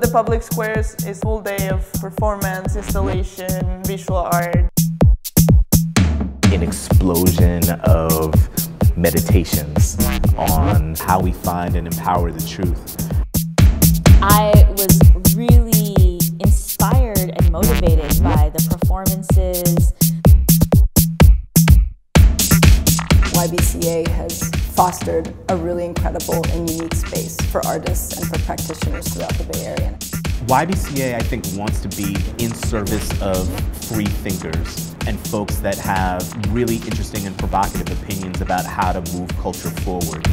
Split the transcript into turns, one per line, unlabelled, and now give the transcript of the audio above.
the public squares is full day of performance, installation, visual art.
An explosion of meditations on how we find and empower the truth.
I was really inspired and motivated by the performances.
YBCA has fostered a really incredible and unique space for artists and for practitioners throughout the Bay Area.
YBCA, I think, wants to be in service of free thinkers and folks that have really interesting and provocative opinions about how to move culture forward.